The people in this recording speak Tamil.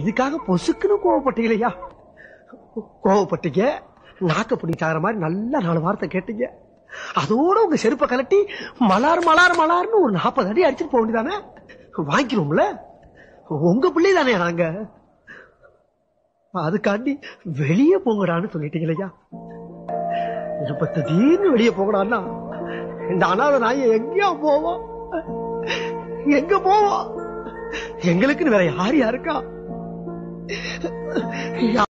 இதுக்காக பொசுக்குன்னு கோவப்பட்டீங்களையா? கோவப்பட்டீங்க? நாக்க பிடி சாகிற மாதிரி நல்ல நாலு வார்த்தை கேட்டீங்க. அதோட உங்க செருப்பை கலட்டி மலார் மலார் மலார்னு ஒரு நாற்பது அடி அடிச்சுட்டு போக வேண்டியதானே? வாங்கிக்கிறோம்ல உங்க பிள்ளை தானே நாங்க? அதுக்காண்டி வெளியே போங்கடான்னு சொல்லிட்டீங்களையா? இப்ப திடீர்னு வெளியே போகடான்னா இந்த அனாத நாய எங்கேயா போவோம். எங்க போவோம்? எங்களுக்குன்னு வேற யார் யாருக்கா? 让